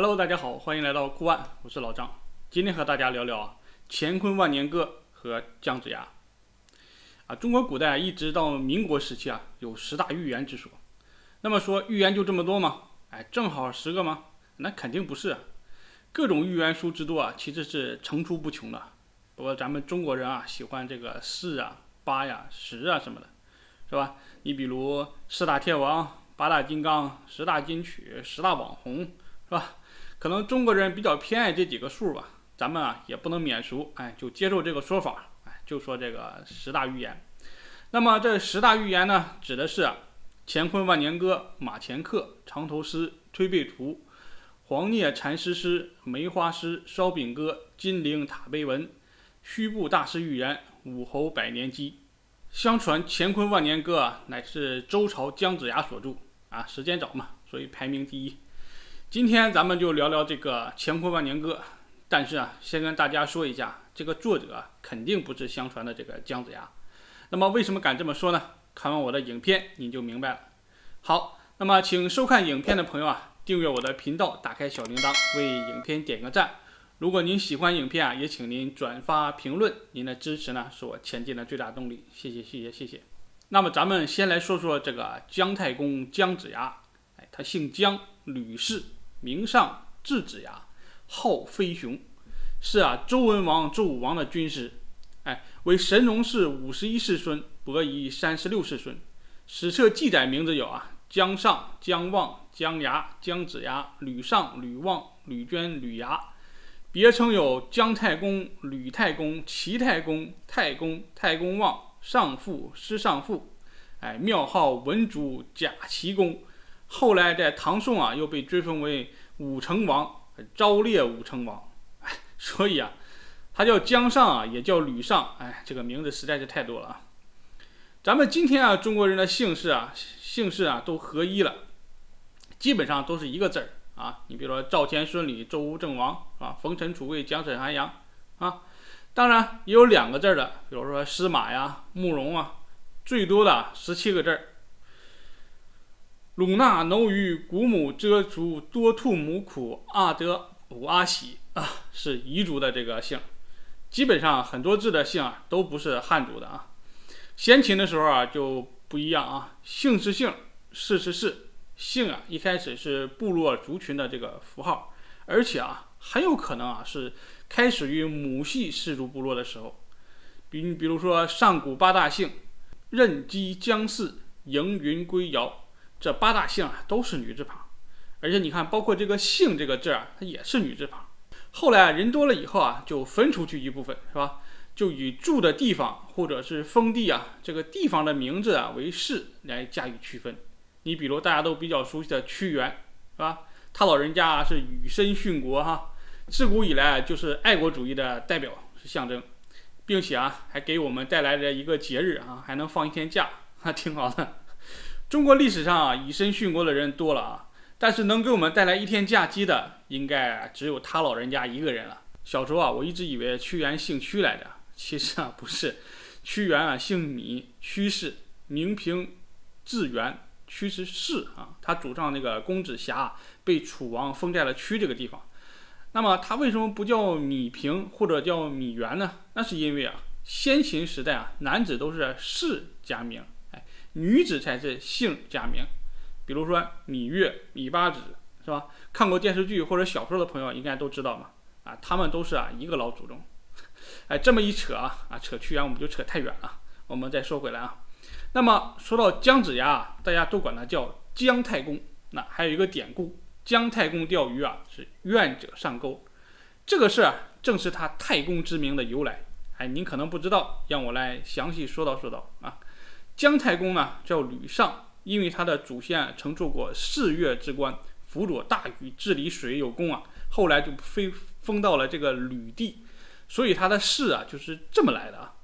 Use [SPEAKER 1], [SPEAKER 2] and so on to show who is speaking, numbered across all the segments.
[SPEAKER 1] Hello，大家好，欢迎来到酷案，我是老张。今天和大家聊聊啊，乾坤万年歌和姜子牙。啊，中国古代一直到民国时期啊，有十大预言之说。那么说预言就这么多吗？哎，正好十个吗？那肯定不是。各种预言书之多啊，其实是层出不穷的。不过咱们中国人啊，喜欢这个四啊、八呀、十啊什么的，是吧？你比如四大天王、八大金刚、十大金曲、十大网红，是吧？可能中国人比较偏爱这几个数吧。咱们啊也不能免俗，哎，就接受这个说法，哎，就说这个十大预言。那么这十大预言呢，指的是《乾坤万年歌》《马前课》《长头诗》《推背图》《黄聂禅师诗》《梅花诗》《烧饼歌》《金陵塔碑文》《虚部大师预言》《武侯百年基》。相传《乾坤万年歌》啊，乃是周朝姜子牙所著啊，时间早嘛，所以排名第一。今天咱们就聊聊这个《乾坤万年歌》。但是啊，先跟大家说一下，这个作者肯定不是相传的这个姜子牙。那么为什么敢这么说呢？看完我的影片你就明白了。好，那么请收看影片的朋友啊，订阅我的频道，打开小铃铛，为影片点个赞。如果您喜欢影片啊，也请您转发评论，您的支持呢是我前进的最大动力。谢谢谢谢谢谢。那么咱们先来说说这个姜太公姜子牙。哎，他姓姜，吕氏，名尚，智子牙。号飞熊，是啊，周文王、周武王的军师，哎，为神农氏五十一世孙，伯夷三十六世孙。史册记载名字有啊，姜尚、姜望、姜牙、姜子牙、吕尚、吕望、吕娟、吕牙，别称有姜太公、吕太公、齐太公、太公、太公望、上父、师上父，哎，庙号文主、贾齐公。后来在唐宋啊，又被追封为武成王。昭烈武成王，哎，所以啊，他叫姜尚啊，也叫吕尚，哎，这个名字实在是太多了啊。咱们今天啊，中国人的姓氏啊，姓氏啊都合一了，基本上都是一个字儿啊。你比如说赵钱孙李周吴郑王啊，冯陈楚卫蒋沈韩杨啊，当然也有两个字的，比如说司马呀、慕容啊，最多的十七个字儿。鲁纳农于古母遮族多兔母苦阿德五阿喜啊，是彝族的这个姓。基本上很多字的姓啊都不是汉族的啊。先秦的时候啊就不一样啊，姓是姓，氏是氏，姓啊一开始是部落族群的这个符号，而且啊很有可能啊是开始于母系氏族部落的时候。比你比如说上古八大姓：任、姬、姜、氏、嬴、云、归、尧。这八大姓啊都是女字旁，而且你看，包括这个“姓”这个字啊，它也是女字旁。后来啊人多了以后啊，就分出去一部分，是吧？就以住的地方或者是封地啊，这个地方的名字啊为氏来加以区分。你比如大家都比较熟悉的屈原，是吧？他老人家是以身殉国哈，自古以来就是爱国主义的代表，是象征，并且啊还给我们带来了一个节日啊，还能放一天假，还挺好的。中国历史上啊，以身殉国的人多了啊，但是能给我们带来一天假期的，应该只有他老人家一个人了。小时候啊，我一直以为屈原姓屈来着，其实啊不是，屈原啊姓芈，屈氏，名平，字元，屈是氏啊。他主张那个公子瑕被楚王封在了屈这个地方。那么他为什么不叫芈平或者叫芈元呢？那是因为啊，先秦时代啊，男子都是氏加名。女子才是姓加名，比如说芈月、芈八子，是吧？看过电视剧或者小说的朋友应该都知道嘛。啊，他们都是啊一个老祖宗。哎，这么一扯啊，啊扯屈原我们就扯太远了。我们再说回来啊，那么说到姜子牙，大家都管他叫姜太公。那还有一个典故，姜太公钓鱼啊是愿者上钩，这个事儿正是他太公之名的由来。哎，您可能不知道，让我来详细说道说道啊。姜太公呢叫吕尚，因为他的祖先曾做过四岳之官，辅佐大禹治理水有功啊，后来就飞封到了这个吕地，所以他的氏啊就是这么来的啊。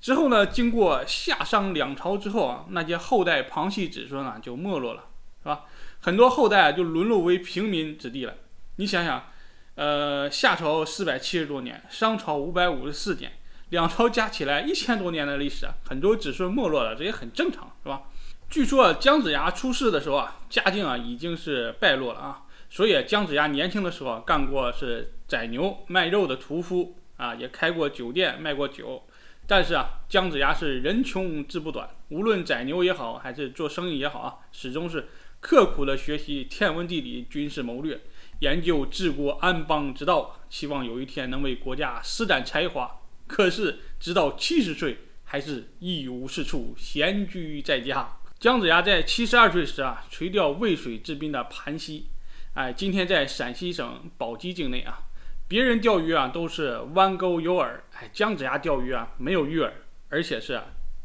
[SPEAKER 1] 之后呢，经过夏商两朝之后啊，那些后代旁系子孙啊就没落了，是吧？很多后代就沦落为平民子弟了。你想想，呃，夏朝四百七十多年，商朝五百五十四年。两朝加起来一千多年的历史啊，很多子孙没落了，这也很正常，是吧？据说啊姜子牙出世的时候啊，家境啊已经是败落了啊，所以姜子牙年轻的时候干过是宰牛卖肉的屠夫啊，也开过酒店卖过酒。但是啊，姜子牙是人穷志不短，无论宰牛也好，还是做生意也好啊，始终是刻苦的学习天文地理、军事谋略，研究治国安邦之道，希望有一天能为国家施展才华。可是直到七十岁，还是一无是处，闲居在家。姜子牙在七十二岁时啊，垂钓渭水之滨的盘溪，哎，今天在陕西省宝鸡境内啊。别人钓鱼啊都是弯钩有饵，哎，姜子牙钓鱼啊没有鱼饵，而且是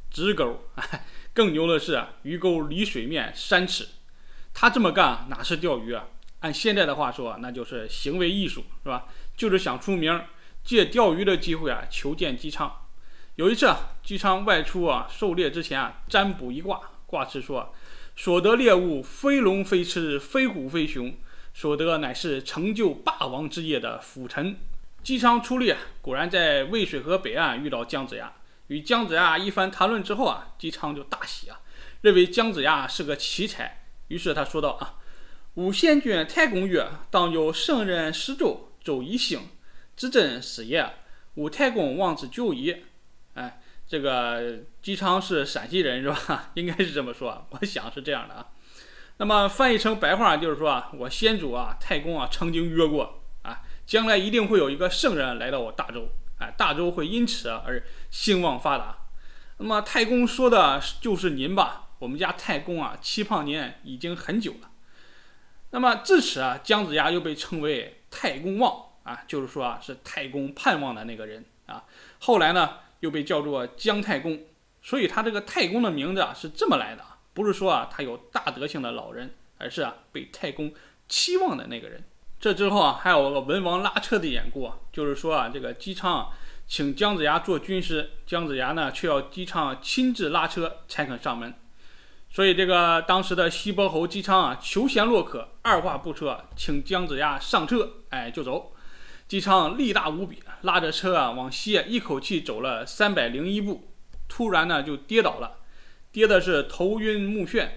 [SPEAKER 1] 直钩，更牛的是鱼钩离水面三尺。他这么干哪是钓鱼啊？按现在的话说，那就是行为艺术，是吧？就是想出名，借钓鱼的机会啊求见姬昌。有一次啊，姬昌外出啊狩猎之前啊占卜一卦，卦辞说：所得猎物非龙非狮非虎非熊。所得乃是成就霸王之业的辅臣。姬昌出猎，果然在渭水河北岸遇到姜子牙。与姜子牙一番谈论之后啊，姬昌就大喜啊，认为姜子牙是个奇才。于是他说道啊：“吾先君太公曰，当有圣人施纣，纣以兴，之真是也。吾太公望之久矣。”哎，这个姬昌是陕西人是吧？应该是这么说，我想是这样的啊。那么翻译成白话就是说啊，我先祖啊太公啊曾经约过啊，将来一定会有一个圣人来到我大周，哎，大周会因此而兴旺发达。那么太公说的就是您吧？我们家太公啊期盼您已经很久了。那么至此啊，姜子牙又被称为太公望啊，就是说啊是太公盼望的那个人啊。后来呢又被叫做姜太公，所以他这个太公的名字啊是这么来的。不是说啊，他有大德性的老人，而是啊被太公期望的那个人。这之后啊，还有个文王拉车的典故啊，就是说啊，这个姬昌啊请姜子牙做军师，姜子牙呢却要姬昌亲自拉车才肯上门。所以这个当时的西伯侯姬昌啊，求贤若渴，二话不说，请姜子牙上车，哎就走。姬昌力大无比，拉着车啊往西，一口气走了三百零一步，突然呢就跌倒了。跌的是头晕目眩，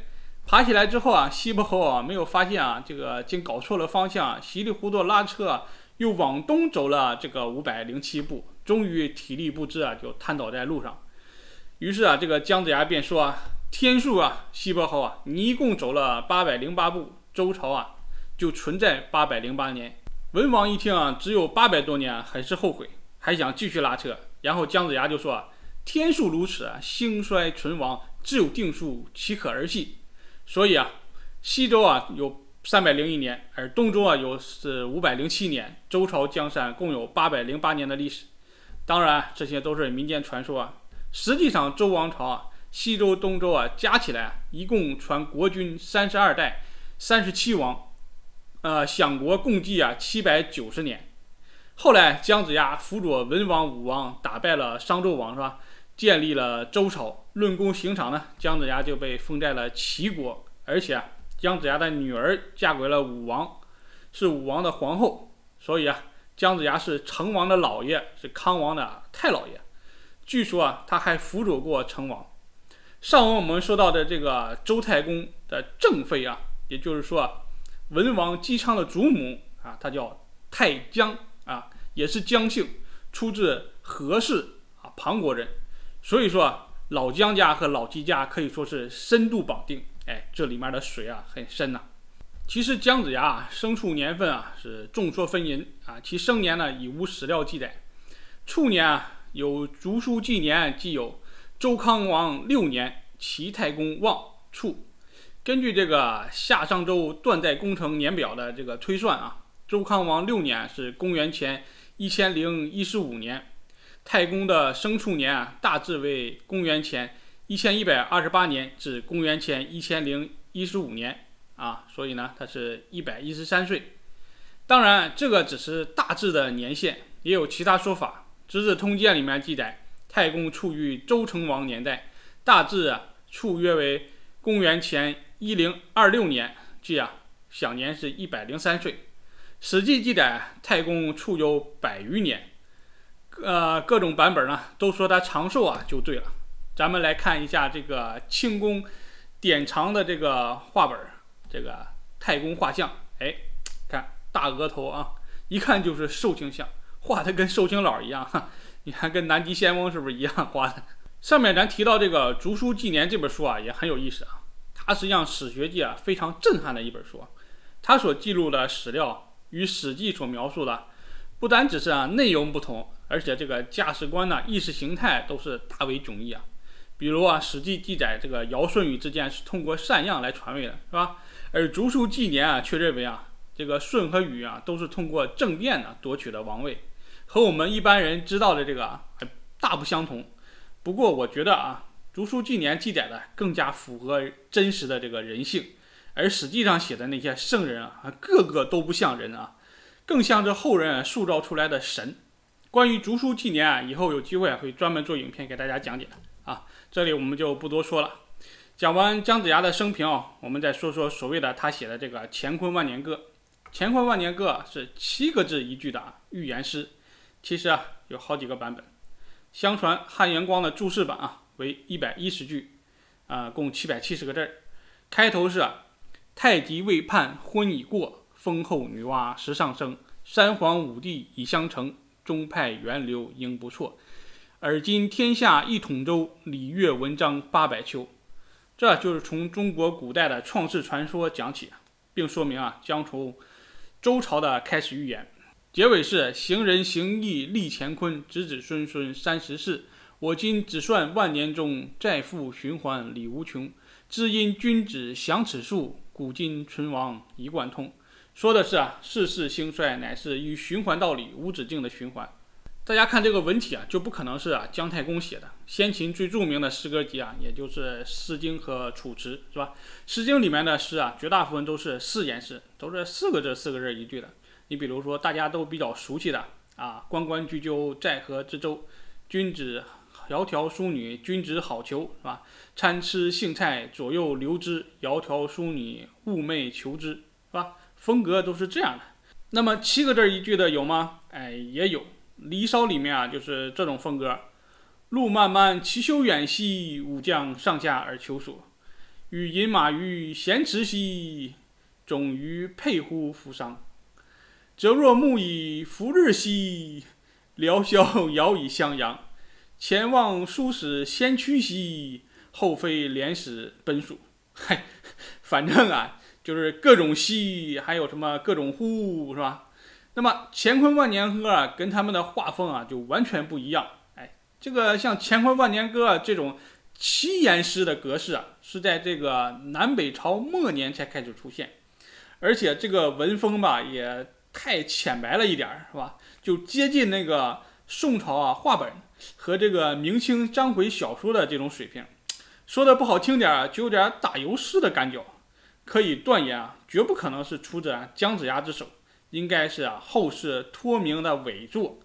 [SPEAKER 1] 爬起来之后啊，西伯侯啊没有发现啊，这个竟搞错了方向，稀里糊涂拉车啊又往东走了这个五百零七步，终于体力不支啊，就瘫倒在路上。于是啊，这个姜子牙便说啊：“天数啊，西伯侯啊，你一共走了八百零八步，周朝啊就存在八百零八年。”文王一听啊，只有八百多年，很是后悔，还想继续拉车。然后姜子牙就说：“天数如此，兴衰存亡。”自有定数，岂可儿戏？所以啊，西周啊有三百零一年，而东周啊有是五百零七年，周朝江山共有八百零八年的历史。当然，这些都是民间传说啊。实际上，周王朝啊，西周、东周啊加起来一共传国君三十二代，三十七王，呃，享国共计啊七百九十年。后来姜子牙辅佐文王、武王，打败了商纣王，是吧？建立了周朝，论功行赏呢，姜子牙就被封在了齐国，而且啊，姜子牙的女儿嫁给了武王，是武王的皇后，所以啊，姜子牙是成王的老爷，是康王的太老爷。据说啊，他还辅佐过成王。上文我们说到的这个周太公的正妃啊，也就是说，文王姬昌的祖母啊，她叫太姜啊，也是姜姓，出自何氏啊，庞国人。所以说啊，老姜家和老姬家可以说是深度绑定。哎，这里面的水啊很深呐。其实姜子牙啊生卒年份啊是众说纷纭啊，其生年呢已无史料记载。卒年啊有竹书纪年记有周康王六年，齐太公望卒。根据这个夏商周断代工程年表的这个推算啊，周康王六年是公元前一千零一十五年。太公的生卒年啊，大致为公元前一千一百二十八年至公元前一千零一十五年啊，所以呢，他是一百一十三岁。当然，这个只是大致的年限，也有其他说法。《资治通鉴》里面记载，太公处于周成王年代，大致啊，处约为公元前一零二六年，即啊，享年是一百零三岁。《史记》记载，太公处有百余年。呃，各种版本呢都说他长寿啊，就对了。咱们来看一下这个清宫典藏的这个画本，这个太公画像，哎，看大额头啊，一看就是寿星像，画的跟寿星老一样。哈，你看跟南极仙翁是不是一样画的？上面咱提到这个《竹书纪年》这本书啊，也很有意思啊。它实际上史学界啊非常震撼的一本书，它所记录的史料与《史记》所描述的，不单只是啊内容不同，而且这个价值观呢、意识形态都是大为迥异啊。比如啊，《史记》记载这个尧舜禹之间是通过禅让来传位的，是吧？而《竹书纪年》啊却认为啊，这个舜和禹啊都是通过政变呢夺取的王位，和我们一般人知道的这个还大不相同。不过我觉得啊，《竹书纪年》记载的更加符合真实的这个人性，而《史记》上写的那些圣人啊，个个都不像人啊，更像这后人塑造出来的神。关于《竹书纪年》啊，以后有机会会专门做影片给大家讲解啊，这里我们就不多说了。讲完姜子牙的生平啊，我们再说说所谓的他写的这个《乾坤万年歌》。《乾坤万年歌》是七个字一句的啊，预言诗，其实啊有好几个版本。相传汉元光的注释版啊为一百一十句，啊共七百七十个字儿。开头是太极未判婚已过，封后女娲时上升，三皇五帝已相承，中派源流应不错。而今天下一统周，礼乐文章八百秋。这就是从中国古代的创世传说讲起，并说明啊将从周朝的开始预言。结尾是行人行义立乾坤，子子孙孙三十世。我今只算万年中，再复循环理无穷。只因君子降此数，古今存亡一贯通。说的是啊，世事兴衰乃是与循环道理无止境的循环。大家看这个文体啊，就不可能是啊姜太公写的。先秦最著名的诗歌集啊，也就是《诗经》和《楚辞》，是吧？《诗经》里面的诗啊，绝大部分都是四言诗，都是四个字、四个字一句的。你比如说，大家都比较熟悉的啊，“关关雎鸠，在河之洲。君子窈窕淑女，君子好逑”，是吧？“参差荇菜，左右流之。窈窕淑女，寤寐求之。”是吧？风格都是这样的。那么七个字一句的有吗？哎，也有，《离骚》里面啊，就是这种风格：“路漫漫其修远兮，吾将上下而求索。与饮马于咸池兮，总于沛乎扶桑。”则若木以复日兮，聊萧遥以襄阳。前望书使先驱兮，后飞连使奔属。嗨，反正啊，就是各种兮，还有什么各种乎，是吧？那么《乾坤万年歌》啊，跟他们的画风啊就完全不一样。哎，这个像《乾坤万年歌啊》这种七言诗的格式啊，是在这个南北朝末年才开始出现，而且这个文风吧也。太浅白了一点儿，是吧？就接近那个宋朝啊话本和这个明清章回小说的这种水平。说的不好听点儿，就有点打油诗的感觉。可以断言啊，绝不可能是出自姜子牙之手，应该是啊后世托名的伪作。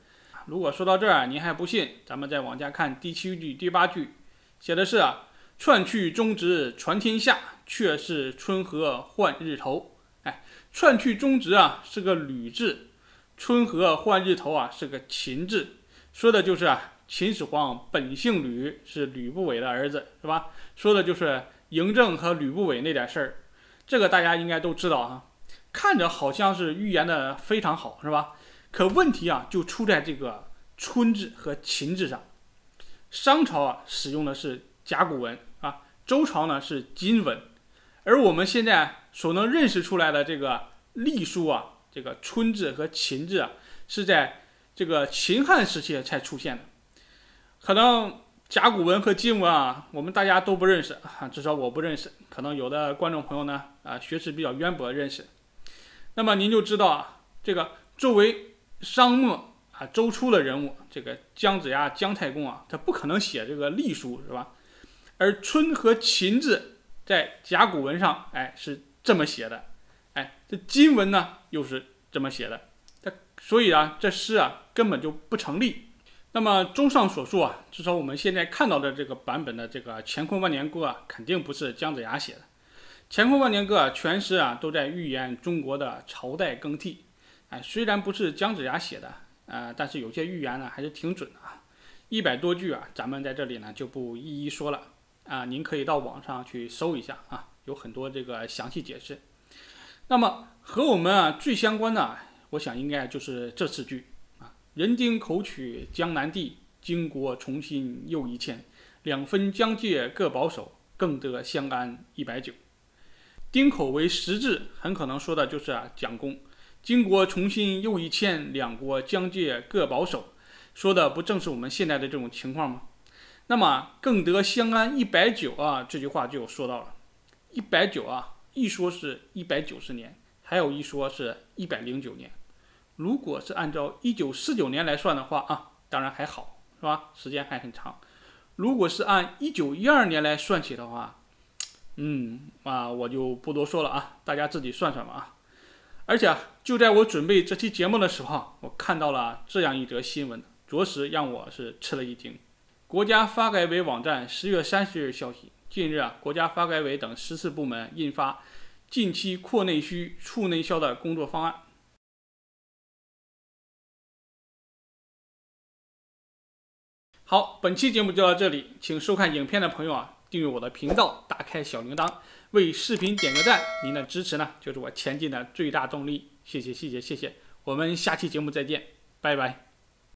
[SPEAKER 1] 如果说到这儿您还不信，咱们再往下看第七句、第八句，写的是啊“串去中直传天下，却是春和换日头”。哎串去中直啊是个吕字，春和换日头啊是个秦字，说的就是啊秦始皇本姓吕，是吕不韦的儿子，是吧？说的就是嬴政和吕不韦那点事儿，这个大家应该都知道啊。看着好像是预言的非常好，是吧？可问题啊就出在这个春字和秦字上。商朝啊使用的是甲骨文啊，周朝呢是金文，而我们现在。所能认识出来的这个隶书啊，这个春字和秦字啊，是在这个秦汉时期才出现的。可能甲骨文和金文啊，我们大家都不认识啊，至少我不认识。可能有的观众朋友呢，啊，学识比较渊博，认识。那么您就知道啊，这个作为商末啊周初的人物，这个姜子牙姜太公啊，他不可能写这个隶书，是吧？而春和秦字在甲骨文上，哎，是。这么写的，哎，这金文呢又是这么写的，这所以啊，这诗啊根本就不成立。那么综上所述啊，至少我们现在看到的这个版本的这个《乾坤万年歌》啊，肯定不是姜子牙写的。《乾坤万年歌》啊全诗啊都在预言中国的朝代更替。哎，虽然不是姜子牙写的，呃，但是有些预言呢还是挺准的啊。一百多句啊，咱们在这里呢就不一一说了啊，您可以到网上去搜一下啊。有很多这个详细解释。那么和我们啊最相关的，我想应该就是这四句：人丁口取江南地，金国重新又一欠，两分疆界各保守，更得相安一百九。丁口为实质，很可能说的就是啊蒋公。金国重新又一欠，两国疆界各保守，说的不正是我们现在的这种情况吗？那么更得相安一百九啊，这句话就说到了一百九啊，一说是一百九十年，还有一说是一百零九年。如果是按照一九四九年来算的话啊，当然还好，是吧？时间还很长。如果是按一九一二年来算起的话，嗯啊，我就不多说了啊，大家自己算算吧啊。而且就在我准备这期节目的时候，我看到了这样一则新闻，着实让我是吃了一惊。国家发改委网站十月三十日消息，近日啊，国家发改委等十四部门印发近期扩内需促内销的工作方案。好，本期节目就到这里，请收看影片的朋友啊，订阅我的频道，打开小铃铛。为视频点个赞，您的支持呢，就是我前进的最大动力。谢谢，谢谢，谢谢。我们下期节目再见，拜拜。